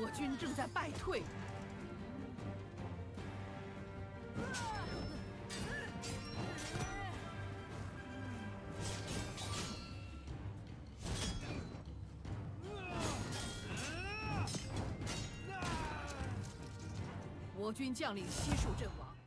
我军正在败退。我军将领悉数阵亡。